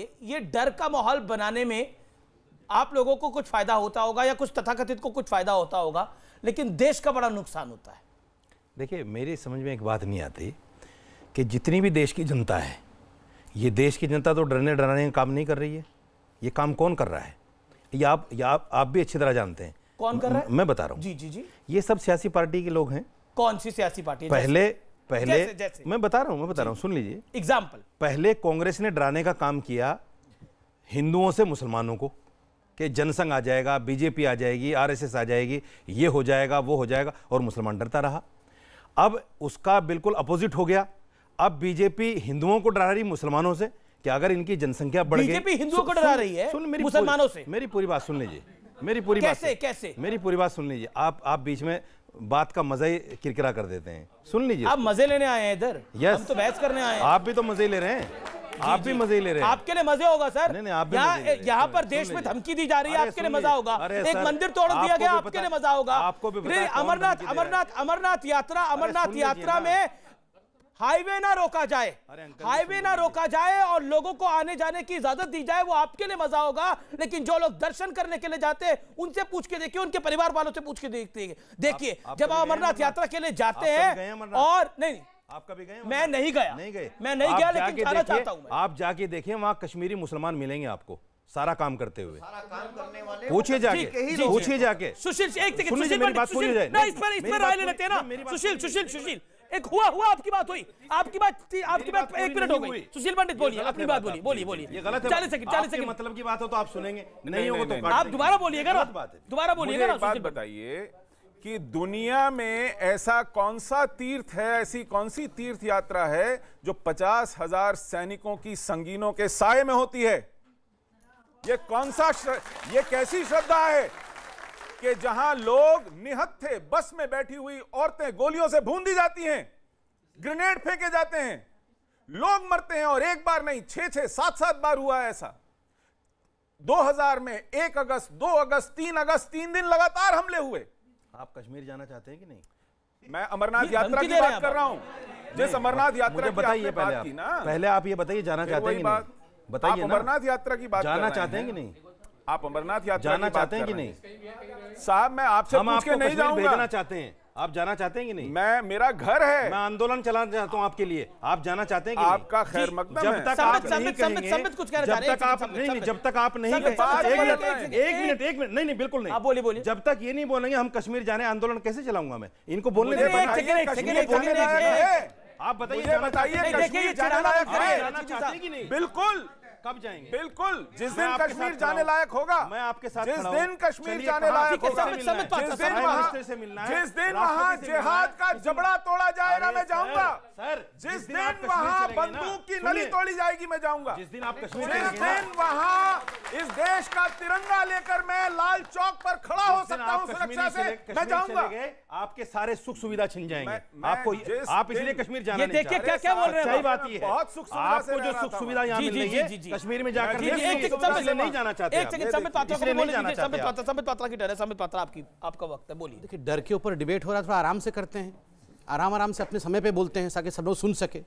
बताइए ये डर का माहौल बनाने में आप लोगों को कुछ फ़ायदा होता होगा या कुछ तथाकथित को कुछ फ़ायदा होता होगा लेकिन देश का बड़ा नुकसान होता है। देखिए मेरी समझ में एक बात नहीं आती कि जितनी भी देश की जनता है ये देश की जनता तो डरने डराने का काम नहीं कर रही है। ये काम कौन कर रहा है? ये आप या आप, आप भी अच्छी तरह जानते हैं। कौन कर रहा है? मैं बता रहा हूँ। जी जी जी। ये सब सियासी पार्टी के लोग हैं। कौन सी सियासी पार्टी? पहले पहले जैसे- जैसे? मैं बता रहा हूँ मैं बता रहा हूँ सुन लीजिए एग्ज़ाम्पल पहले कांग्रेस ने डराने का काम किया हिंदुओं से मुसलमानों को कि जनसंघ आ जाएगा बीजेपी आ जाएगी आरएसएस आ जाएगी ये हो जाएगा वो हो जाएगा और मुसलमान डरता रहा अब उसका बिल्कुल अपोजिट हो गया अब बीजेपी हिंदुओं को डरा रही मुसलमानों से कि अगर इनकी जनसंख्या बढ़ गई बीजेपी हिंदुओं को डरा रही है सुन मेरी मुसलमानों से। मेरी पूरी बात सुन लीजिए मेरी पूरी बात कैसे- सुन- कैसे? मेरी पूरी बात सुन लीजिए आप आप बीच में बात का मज़ा ही किरकिरा कर देते हैं। सुन लीजिए आप मज़े लेने आए हैं इधर? यस हम तो बहस करने आए हैं। आप भी तो मज़े ले रहे हैं। आप भी मज़े ले रहे हैं। आपके लिए मज़े होगा सर। नहीं, नहीं, आप यहाँ। यहाँ पर देश में धमकी दी जा रही है आपके लिए मज़ा होगा। एक मंदिर तोड़ दिया गया आपके लिए मज़ा होगा। आपको भी अमरनाथ। अमरनाथ अमरनाथ यात्रा अमरनाथ यात्रा में हाईवे ना रोका जाए। अरे अंकल जी, हाईवे ना रोका जाए और लोगों को आने जाने की इजाज़त दी जाए वो आपके लिए मज़ा होगा। लेकिन जो लोग दर्शन करने के लिए जाते हैं उनसे पूछ के देखिए उनके परिवार वालों से पूछ के देखते हैं देखिए जब आप अमरनाथ? यात्रा के लिए जाते हैं और नहीं आप कभी गए मैं नहीं गया। नहीं गए। मैं नहीं गया लेकिन जाना चाहता हूँ आप जाके देखिए वहाँ कश्मीरी मुसलमान मिलेंगे आपको सारा काम करते हुए। सारा काम करने वाले पूछिए जाके। पूछिए जाके। सुशील एक सेकंड सुशील मेरी पंडित, बात पूरी हो सुशील। जाए। ना इस पर इस मेरी पर बात राय पूरी- ले लेते हैं ना। नहीं, मेरी बात सुशील पूरी सुशील नहीं सुशील। एक हुआ हुआ आपकी बात हुई। आपकी बात आपकी बात बात एक मिनट हो गई। सुशील पंडित बोलिए अपनी बात बोलिए बोलिए बोलिए। गलत है चालीस सेकंड चालीस सेकंड। मतलब की बात हो तो आप सुनेंगे। नहीं होगा तो आप दोबारा बोलिएगा ना बात है। दोबारा बोलिएगा ना बात सुशील बताइए कि दुनिया में ऐसा कौन सा तीर्थ है ऐसी कौन सी तीर्थ यात्रा है जो पचास हज़ार सैनिकों की संगीनों के साय में होती है? ये कौन सा ये कैसी श्रद्धा है? कि जहाँ लोग निहत थे बस में बैठी हुई औरतें गोलियों से भून दी जाती हैं ग्रेनेड फेंके जाते हैं लोग मरते हैं और एक बार नहीं छह छह सात सात बार हुआ है ऐसा। 2000 में 1 अगस्त 2 अगस्त 3 अगस्त तीन दिन लगातार हमले हुए। आप कश्मीर जाना चाहते हैं कि नहीं? मैं अमरनाथ यात्रा की बात कर रहा हूँ। जिस अमरनाथ यात्रा बताइए पहले आप। ये बताइए जाना चाहते हैं कि नहीं? बताइए अमरनाथ यात्रा की बात जाना चाहते हैं। कि नहीं? आप अमरनाथ यात्रा जाना चाहते हैं कि नहीं? साहब मैं आपसे हम पूछ के आपको नहीं भेजना जाऊँगा। चाहते हैं। आप जाना चाहते हैं कि नहीं? मैं मेरा घर है। मैं आंदोलन चलाना चाहता हूँ आपके लिए। आप जाना चाहते हैं कि आपका खैर मकदम जब तक आप नहीं कहेंगे जब तक आप नहीं नहीं जब तक आप नहीं कहेंगे- एक मिनट एक मिनट एक मिनट नहीं नहीं बिल्कुल नहीं। आप बोलिए, बोलिए। जब तक ये नहीं बोलेंगे हम कश्मीर जाने आंदोलन कैसे चलाऊँगा मैं? इनको बोलने दे एक बताइए, सेकंड, एक कश्मीर सेकंड, एक जाने सेकंड, लायक एक- आप बताइए बताइए नहीं? बिल्कुल। कब जाएँगे? बिल्कुल। जिस दिन कश्मीर जाने लायक होगा। मैं आपके साथ जिस दिन कश्मीर जाने लायक होगा। जिस दिन से मिलना जिस दिन वहाँ जिहाद का जबड़ा तोड़ा जाएगा मैं जाऊँगा। सर, जिस दिन वहाँ बंदूक की नली तोड़ी जाएगी मैं जाऊँगा। जिस दिन आप कश्मीर जिस दिन वहाँ इस देश का तिरंगा लेकर मैं लाल चौक पर खड़ा हो सकता हूँ सुरक्षा से मैं जाऊँगा। आपके सारे सुख सुविधा छिन जाएँगे। आपको आप इसलिए कश्मीर जाना देखिए क्या क्या बोल रहे हैं सही बात ये है। बहुत सुख सुविधा आपको जो सुख सुविधा यहाँ जी, मिल रही है जी, जी। कश्मीर में जाकर नहीं जाना चाहते एक सेकंड संबित पात्रा को बोलने दीजिए, संबित पात्रा संबित पात्रा की टर्न है संबित पात्रा आपकी आपका वक्त है बोलिए। देखिए डर के ऊपर डिबेट हो रहा है थोड़ा आराम से करते हैं। आराम आराम से अपने समय पे बोलते हैं ताकि सब लोग सुन सके।